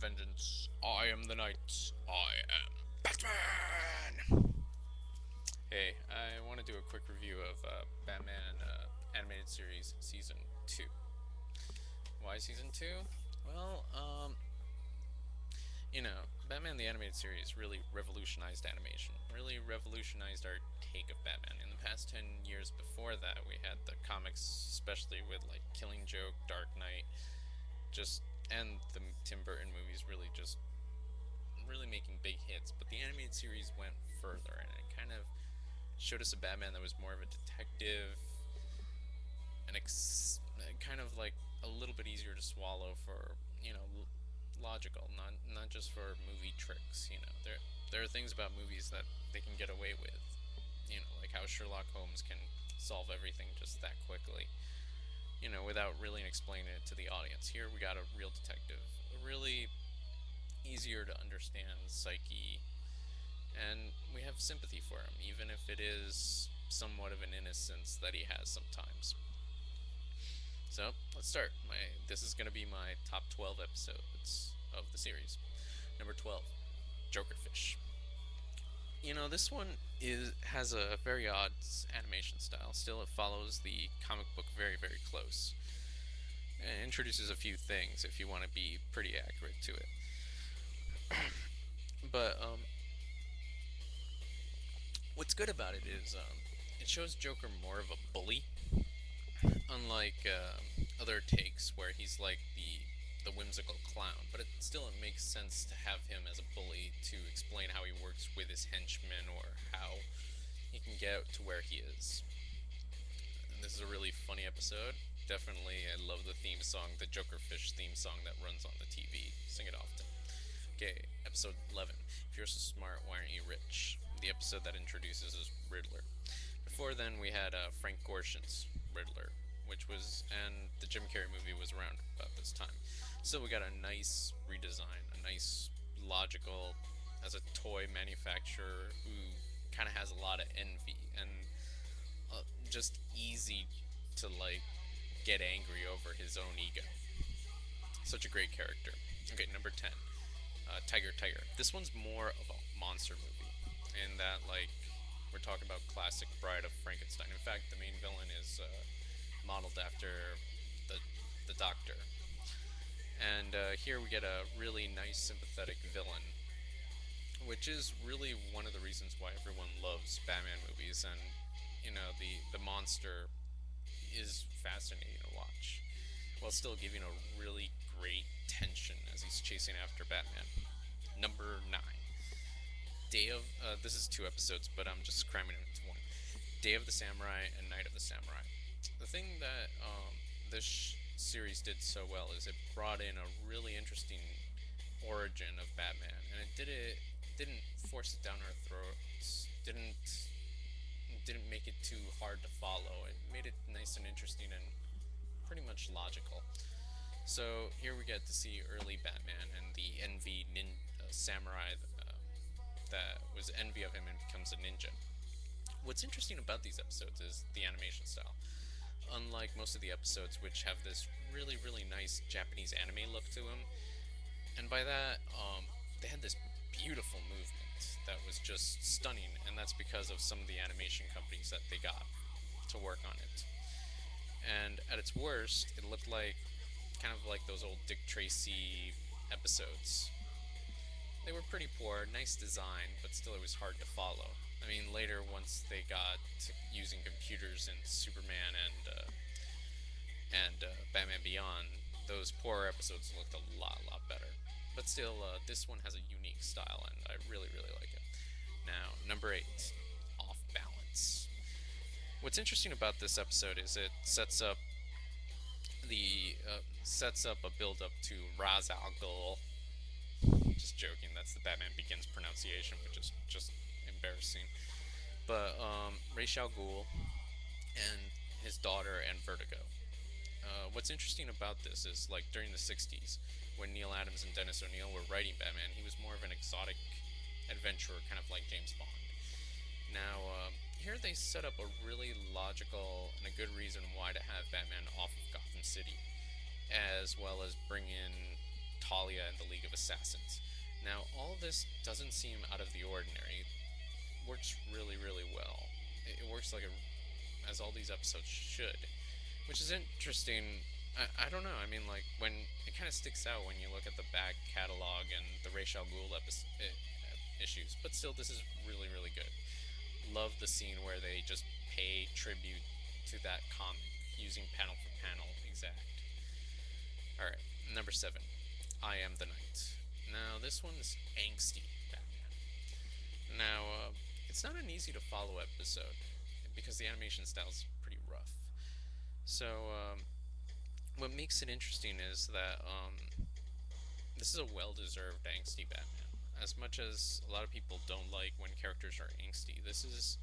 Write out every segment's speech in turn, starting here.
vengeance. I am the night. I am Batman. Hey, I want to do a quick review of uh, Batman uh, animated series season two. Why season two? Well, um, you know, Batman the animated series really revolutionized animation. Really revolutionized our take of Batman. In the past ten years before that, we had the comics, especially with like Killing Joke, Dark Knight, just and the Tim Burton movies really just really making big hits, but the animated series went further and it kind of showed us a Batman that was more of a detective and ex- kind of like a little bit easier to swallow for, you know, l- logical, not not just for movie tricks, you know. There there are things about movies that they can get away with. You know, like how Sherlock Holmes can solve everything just that quickly you know, without really explaining it to the audience. Here we got a real detective, a really easier to understand psyche, and we have sympathy for him, even if it is somewhat of an innocence that he has sometimes. So let's start. My this is gonna be my top 12 episodes of the series. Number 12, Jokerfish you know, this one is has a very odd animation style. Still, it follows the comic book very, very close. It introduces a few things if you want to be pretty accurate to it. but um, what's good about it is um, it shows Joker more of a bully, unlike uh, other takes where he's like the the whimsical clown, but it still it makes sense to have him as a bully to explain how he works with his henchmen or how he can get to where he is. And this is a really funny episode. Definitely, I love the theme song, the Jokerfish theme song that runs on the TV. Sing it often. Okay, episode 11. If you're so smart, why aren't you rich? The episode that introduces us Riddler. Before then, we had uh, Frank Gorshin's Riddler, which was, and the Jim Carrey movie was around about this time. So we got a nice redesign, a nice logical, as a toy manufacturer who kind of has a lot of envy and uh, just easy to like get angry over his own ego. Such a great character. Okay, number 10. Uh, Tyger Tyger. This one's more of a monster movie in that like we're talking about classic Bride of Frankenstein. In fact, the main villain is uh, modeled after the the Doctor and uh, here we get a really nice, sympathetic villain, which is really one of the reasons why everyone loves Batman movies. And you know, the the monster is fascinating to watch, while still giving a really great tension as he's chasing after Batman. Number nine. Day of uh, this is two episodes, but I'm just cramming it into one. Day of the Samurai and Night of the Samurai. The thing that um, this series did so well is it brought in a really interesting origin of Batman, and it did it didn't force it down our throats, didn't didn't make it too hard to follow. It made it nice and interesting and pretty much logical. So here we get to see early Batman and the envy nin- uh, samurai uh, that was envy of him and becomes a ninja. What's interesting about these episodes is the animation style unlike most of the episodes, which have this really, really nice Japanese anime look to them. And by that, um, they had this beautiful movement that was just stunning, and that's because of some of the animation companies that they got to work on it. And at its worst, it looked like kind of like those old Dick Tracy episodes. They were pretty poor, nice design, but still it was hard to follow. I mean, later once they got to using computers in Superman and uh, and uh, Batman Beyond, those poorer episodes looked a lot, lot better. But still, uh, this one has a unique style, and I really, really like it. Now, number eight, off balance. What's interesting about this episode is it sets up the uh, sets up a build up to Ra's al Ghul. Joking. That's the Batman Begins pronunciation, which is just embarrassing. But um, Ra's al Ghul and his daughter and Vertigo. Uh, what's interesting about this is like during the 60s, when Neal Adams and Dennis O'Neil were writing Batman, he was more of an exotic adventurer, kind of like James Bond. Now, uh, here they set up a really logical and a good reason why to have Batman off of Gotham City, as well as bring in Talia and the League of Assassins. Now, all this doesn't seem out of the ordinary. It works really, really well. It, works like a, as all these episodes should, which is interesting. I, I don't know. I mean, like when it kind of sticks out when you look at the back catalog and the Ra's al Ghul epi- eh, issues, but still, this is really, really good. Love the scene where they just pay tribute to that comic using panel for panel exact. Alright, number seven. I Am the Night. Now, this one's angsty Batman. Now, uh, it's not an easy to follow episode because the animation style is pretty rough. So, um, what makes it interesting is that um, this is a well deserved angsty Batman. As much as a lot of people don't like when characters are angsty, this is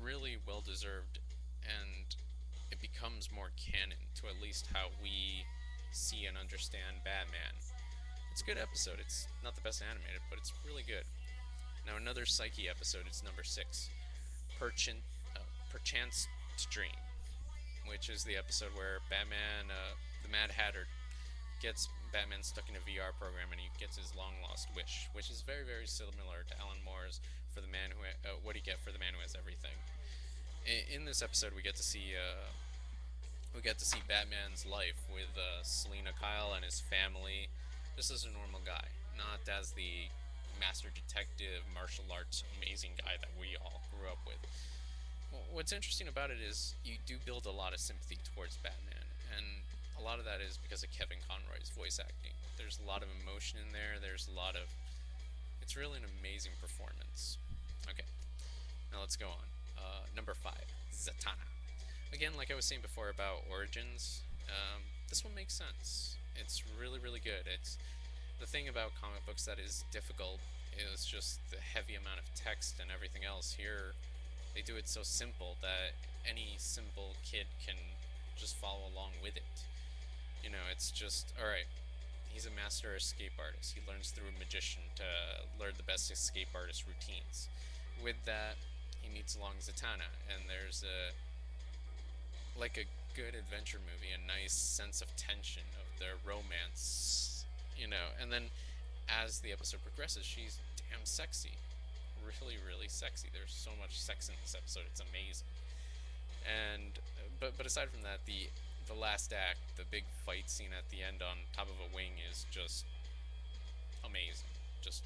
really well deserved and it becomes more canon to at least how we see and understand Batman. It's a good episode. It's not the best animated, but it's really good. Now another Psyche episode It's number six, Perchan- uh, Perchance to Dream, which is the episode where Batman, uh, the Mad Hatter, gets Batman stuck in a VR program and he gets his long lost wish, which is very very similar to Alan Moore's for the man who uh, what You get for the man who has everything. In, in this episode, we get to see uh, we get to see Batman's life with uh, Selina Kyle and his family. This is a normal guy, not as the master detective, martial arts, amazing guy that we all grew up with. What's interesting about it is you do build a lot of sympathy towards Batman, and a lot of that is because of Kevin Conroy's voice acting. There's a lot of emotion in there. There's a lot of. It's really an amazing performance. Okay, now let's go on. Uh, number five, Zatanna. Again, like I was saying before about Origins, um, this one makes sense. It's really, really good. It's the thing about comic books that is difficult is just the heavy amount of text and everything else. Here, they do it so simple that any simple kid can just follow along with it. You know, it's just alright. He's a master escape artist. He learns through a magician to learn the best escape artist routines. With that, he meets along Zatanna, and there's a like a good adventure movie, a nice sense of tension of their romance, you know. And then as the episode progresses, she's damn sexy, really, really sexy. There's so much sex in this episode; it's amazing. And but but aside from that, the the last act, the big fight scene at the end on top of a wing is just amazing, just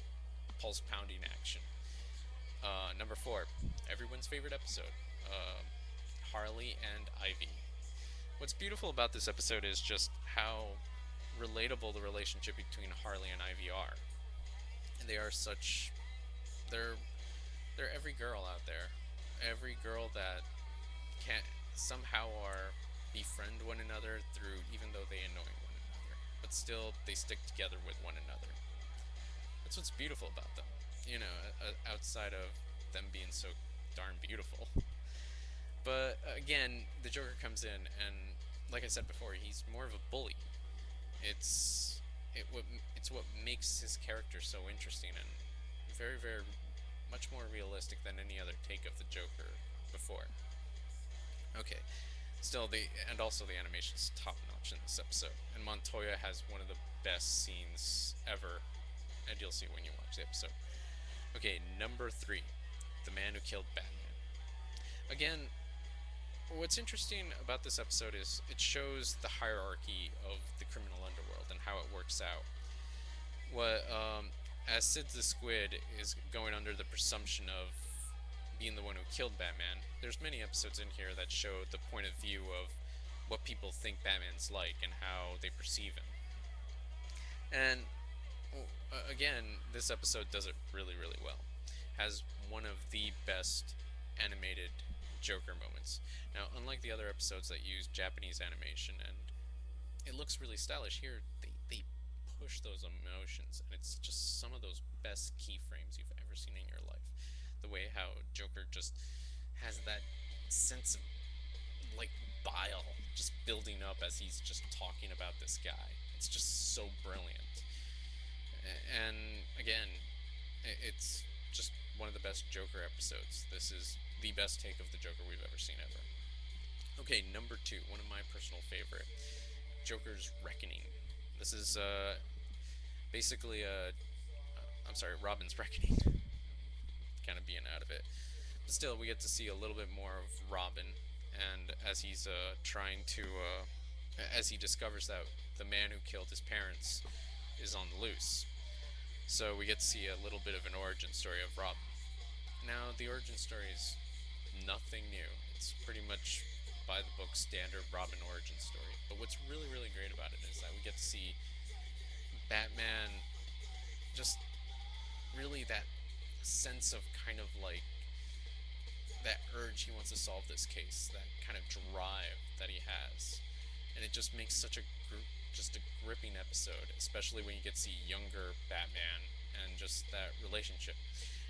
pulse pounding action. Uh, number four, everyone's favorite episode. Uh, Harley and Ivy. What's beautiful about this episode is just how relatable the relationship between Harley and Ivy are. And they are such they're they're every girl out there. Every girl that can somehow are befriend one another through even though they annoy one another. But still they stick together with one another. That's what's beautiful about them. You know, outside of them being so darn beautiful. But uh, again, the Joker comes in, and like I said before, he's more of a bully. It's it what it's what makes his character so interesting and very very much more realistic than any other take of the Joker before. Okay, still the and also the animation's top notch in this episode, and Montoya has one of the best scenes ever, and you'll see when you watch the episode. Okay, number three, the man who killed Batman. Again, what's interesting about this episode is it shows the hierarchy of the criminal underworld and how it works out. What um, as Sid the Squid is going under the presumption of being the one who killed Batman, there's many episodes in here that show the point of view of what people think Batman's like and how they perceive him. And again, this episode does it really, really well. Has one of the best animated Joker moments. Now, unlike the other episodes that use Japanese animation and it looks really stylish, here they, they push those emotions, and it's just some of those best keyframes you've ever seen in your life. The way how Joker just has that sense of like bile just building up as he's just talking about this guy. It's just so brilliant. And again, it's just one of the best Joker episodes. This is the best take of the Joker we've ever seen ever. Okay, number two, one of my personal favorite, Joker's Reckoning. This is uh, basically, uh, I'm sorry, Robin's Reckoning. kind of being out of it. But still, we get to see a little bit more of Robin, and as he's uh, trying to, uh, as he discovers that the man who killed his parents is on the loose. So we get to see a little bit of an origin story of Robin. Now, the origin story is nothing new. It's pretty much by the book standard Robin origin story. But what's really, really great about it is that we get to see Batman just really that sense of kind of like that urge he wants to solve this case, that kind of drive that he has. And it just makes such a gr- just a gripping episode, especially when you get to see younger Batman and just that relationship.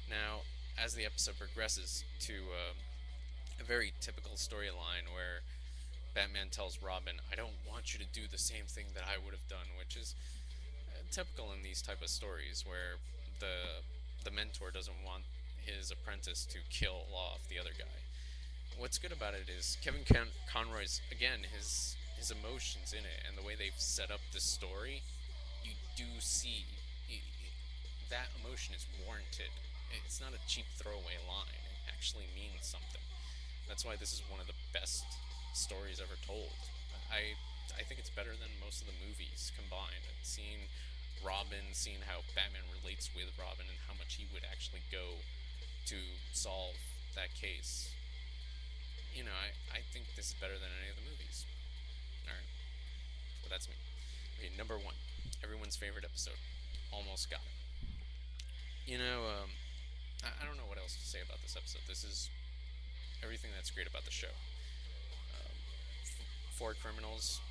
Now, as the episode progresses to uh, a very typical storyline where Batman tells Robin, "I don't want you to do the same thing that I would have done," which is uh, typical in these type of stories where the the mentor doesn't want his apprentice to kill off the other guy. What's good about it is Kevin Con- Conroy's again his his emotions in it and the way they've set up the story. You do see it, it, that emotion is warranted. It's not a cheap throwaway line. It actually means something. That's why this is one of the best stories ever told. I I think it's better than most of the movies combined. And seeing Robin, seeing how Batman relates with Robin, and how much he would actually go to solve that case. You know, I, I think this is better than any of the movies. Alright. But that's me. Okay, number one. Everyone's favorite episode. Almost got it. You know, um, I, I don't know what else to say about this episode. This is everything that's great about the show. Um, four criminals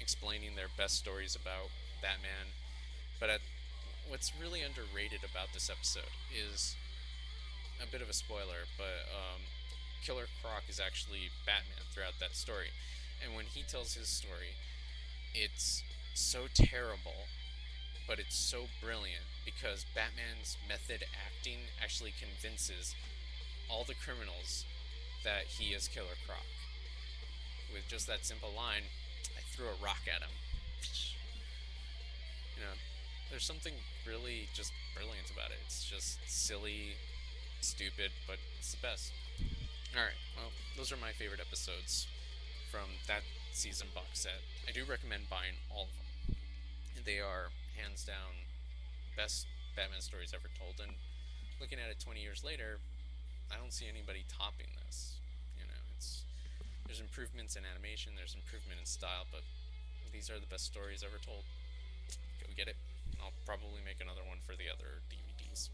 explaining their best stories about Batman, but at, what's really underrated about this episode is a bit of a spoiler, but um, Killer Croc is actually Batman throughout that story, and when he tells his story, it's so terrible, but it's so brilliant because Batman's method acting actually convinces all the criminals that he is Killer Croc. With just that simple line, I threw a rock at him. You know, there's something really just brilliant about it. It's just silly, stupid, but it's the best. Alright, well, those are my favorite episodes from that season box set. I do recommend buying all of them. They are, hands down, best Batman stories ever told, and looking at it 20 years later, I don't see anybody topping this. You know, it's there's improvements in animation, there's improvement in style, but these are the best stories ever told. Go get it. I'll probably make another one for the other DVDs.